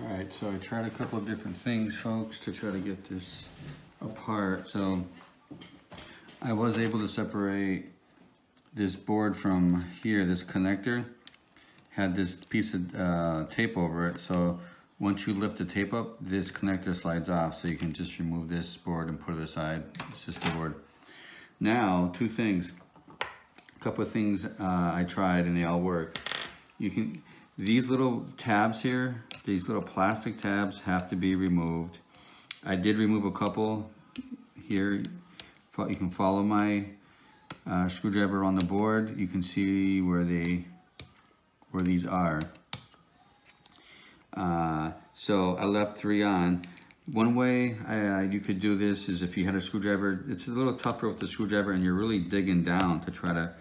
All right, so I tried a couple of different things, folks, to try to get this apart. So I was able to separate this board from here, this connector had this piece of uh, tape over it. So once you lift the tape up, this connector slides off. So you can just remove this board and put it aside. It's just the board. Now, two things. A couple of things uh, I tried and they all work. You can, these little tabs here, these little plastic tabs have to be removed. I did remove a couple here. You can follow my uh, screwdriver on the board. You can see where they where these are. Uh, so I left three on. One way I, you could do this is if you had a screwdriver, it's a little tougher with the screwdriver and you're really digging down to try to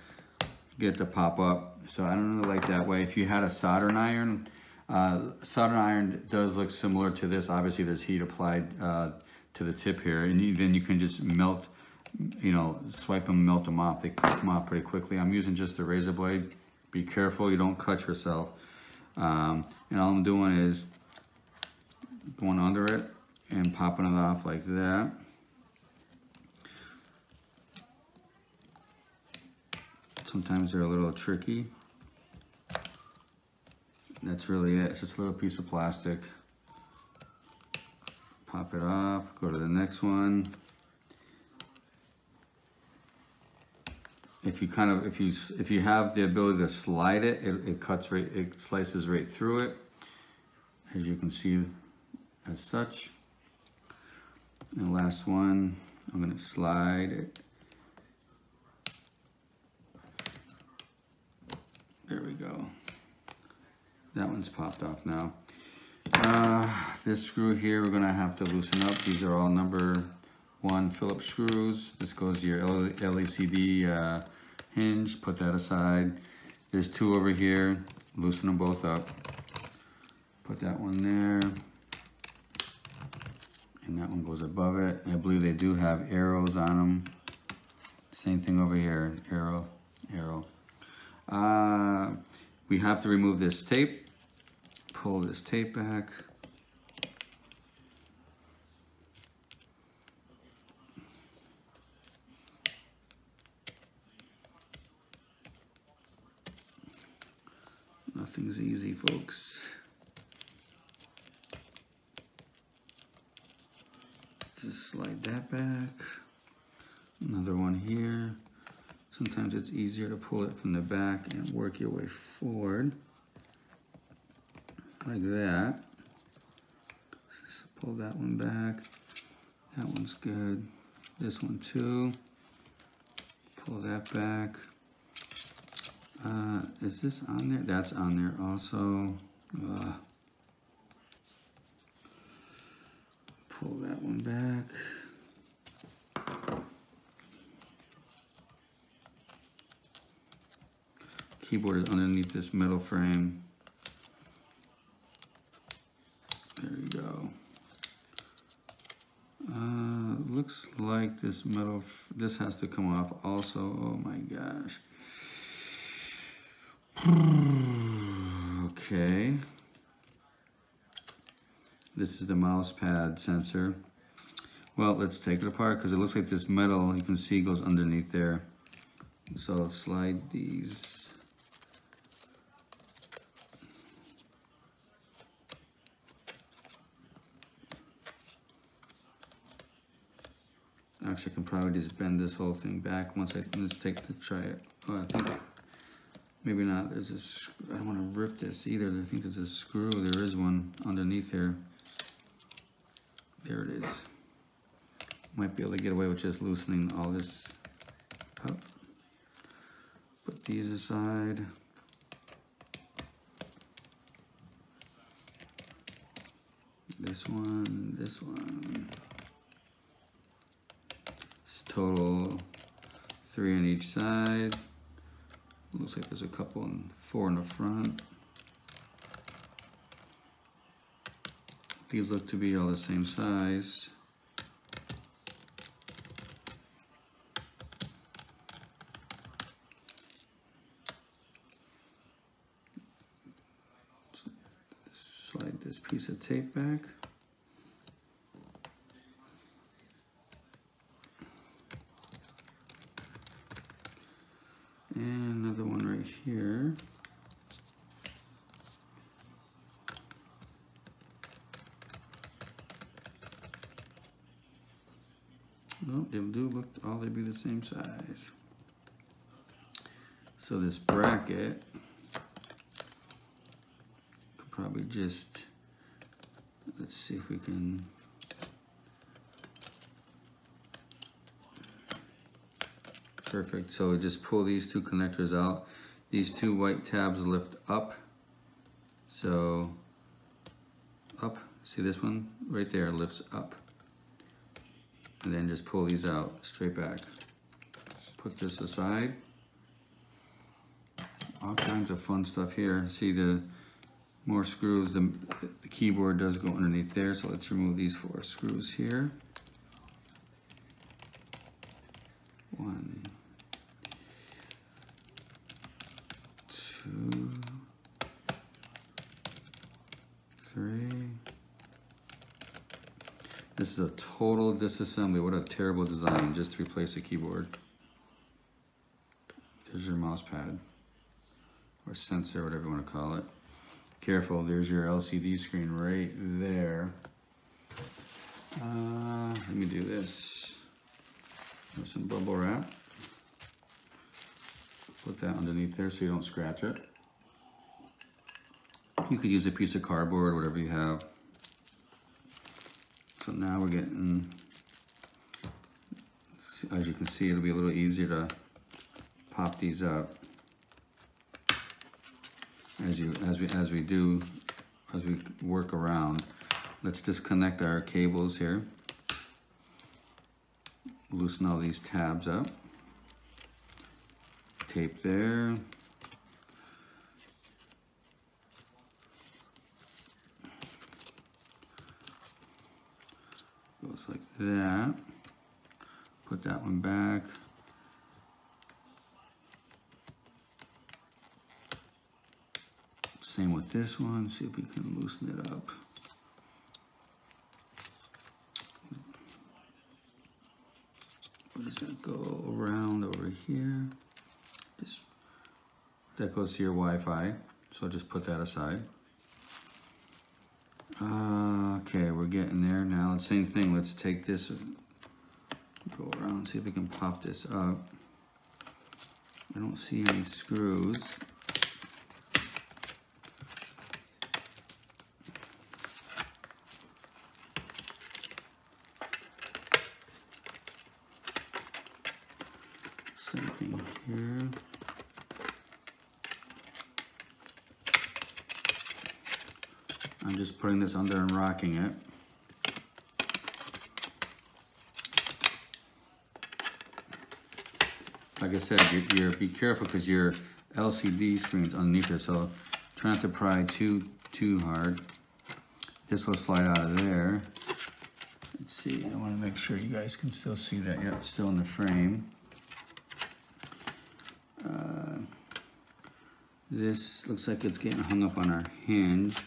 get it to pop up. So I don't really like that way. If you had a soldering iron, uh, soldering iron does look similar to this. Obviously there's heat applied uh, to the tip here and you, then you can just melt, you know, swipe them, melt them off. They come off pretty quickly. I'm using just a razor blade be careful you don't cut yourself. Um, and all I'm doing is going under it and popping it off like that. Sometimes they're a little tricky. That's really it. It's just a little piece of plastic. Pop it off, go to the next one. if you kind of if you if you have the ability to slide it, it, it cuts right it slices right through it as you can see as such and the last one I'm going to slide it there we go that one's popped off now uh, this screw here we're to have to loosen up these are all number one Phillips screws this goes to your LCD uh, hinge, put that aside. There's two over here, loosen them both up. Put that one there. And that one goes above it. I believe they do have arrows on them. Same thing over here, arrow, arrow. Uh, we have to remove this tape. Pull this tape back. Nothing's easy, folks. Just slide that back. Another one here. Sometimes it's easier to pull it from the back and work your way forward. Like that. Just pull that one back. That one's good. This one too. Pull that back. Uh, is this on there? That's on there also. Pull that one back. Keyboard is underneath this metal frame. There you go. Uh, looks like this metal, this has to come off also. Oh my gosh. Okay. This is the mouse pad sensor. Well, let's take it apart because it looks like this metal, you can see, goes underneath there. So slide these. Actually, I can probably just bend this whole thing back once I, let's take the try it. Oh, I think Maybe not. There's a. I don't want to rip this either. I think there's a screw. There is one underneath here. There it is. Might be able to get away with just loosening all this up. Put these aside. This one, this one. Total three on each side. Looks like there's a couple and four in the front. These look to be all the same size. Slide this piece of tape back. And another one right here. Nope, they do look, all they be the same size. So this bracket could probably just, let's see if we can. Perfect, so just pull these two connectors out. These two white tabs lift up. So, up, see this one? Right there lifts up. And then just pull these out straight back. Put this aside. All kinds of fun stuff here. See the more screws, the, the keyboard does go underneath there. So let's remove these four screws here. Two, three. This is a total disassembly. What a terrible design, just to replace a keyboard. There's your mouse pad, or sensor, whatever you want to call it. Careful, there's your LCD screen right there. Uh, let me do this. Some bubble wrap. Put that underneath there so you don't scratch it. You could use a piece of cardboard, whatever you have. So now we're getting, as you can see, it'll be a little easier to pop these up as you as we as we do as we work around. Let's disconnect our cables here. Loosen all these tabs up. Tape there. Goes like that. Put that one back. Same with this one. See if we can loosen it up. Where does that go around over here? That goes to your Wi-Fi. So just put that aside. Uh, okay, we're getting there now. Same thing. Let's take this, go around, see if we can pop this up. I don't see any screws. Same thing here. I'm just putting this under and rocking it. Like I said, you're, you're be careful because your LCD screen's underneath it, so try not to pry too too hard. This will slide out of there. Let's see, I want to make sure you guys can still see that. Yep, still in the frame. Uh, this looks like it's getting hung up on our hinge.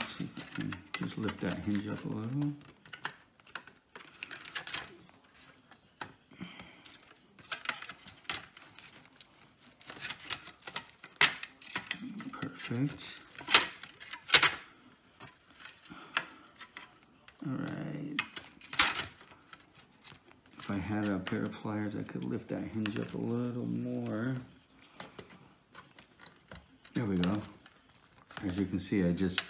Let's see if we can just lift hinge up a little. Perfect. All right. If I had a pair of pliers, I could lift that hinge up a little more. There we go. As you can see, I just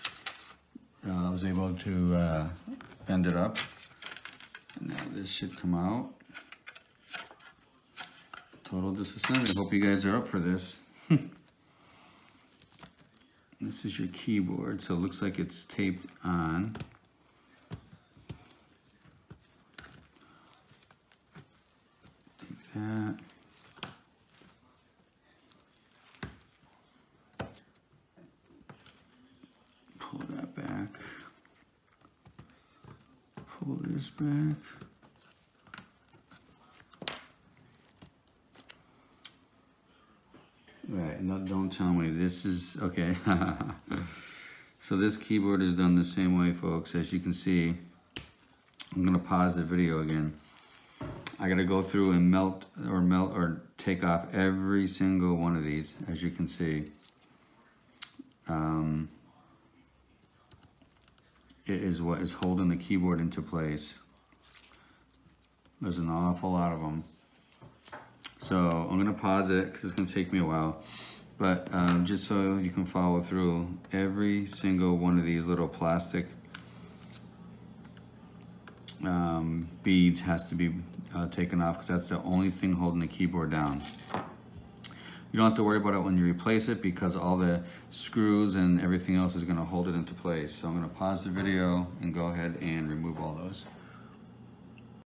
uh, was able to uh, bend it up. And now this should come out. Total disassembly. Hope you guys are up for this. this is your keyboard, so it looks like it's taped on. Take that. pull this back. All right, no, don't tell me. This is, okay. so this keyboard is done the same way, folks. As you can see, I'm gonna pause the video again. I gotta go through and melt or melt or take off every single one of these, as you can see. Um, it is what is holding the keyboard into place. There's an awful lot of them. So I'm gonna pause it because it's gonna take me a while. But um, just so you can follow through, every single one of these little plastic um, beads has to be uh, taken off because that's the only thing holding the keyboard down. You don't have to worry about it when you replace it because all the screws and everything else is gonna hold it into place. So I'm gonna pause the video and go ahead and remove all those.